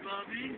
Bobby.